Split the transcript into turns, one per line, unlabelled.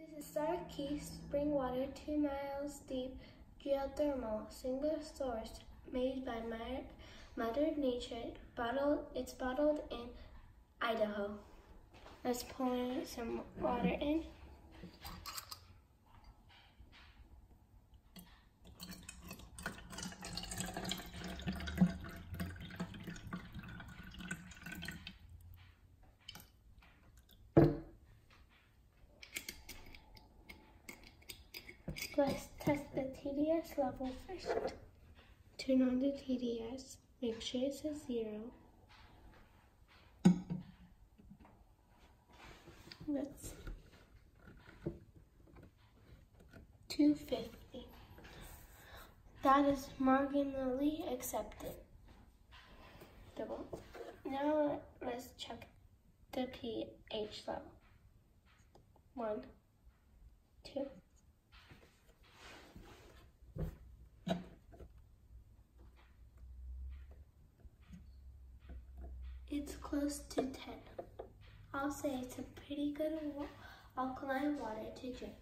This is Star Key spring water, two miles deep, geothermal, single source, made by Mother Nature. Bottled, it's bottled in Idaho. Let's pour some water in. Let's test the TDS level first. Turn on the TDS. Make sure it says zero. Let's see. 250. That is marginally accepted. Double. Now let's check the pH level. One, two. It's close to 10. I'll say it's a pretty good alkaline water to drink.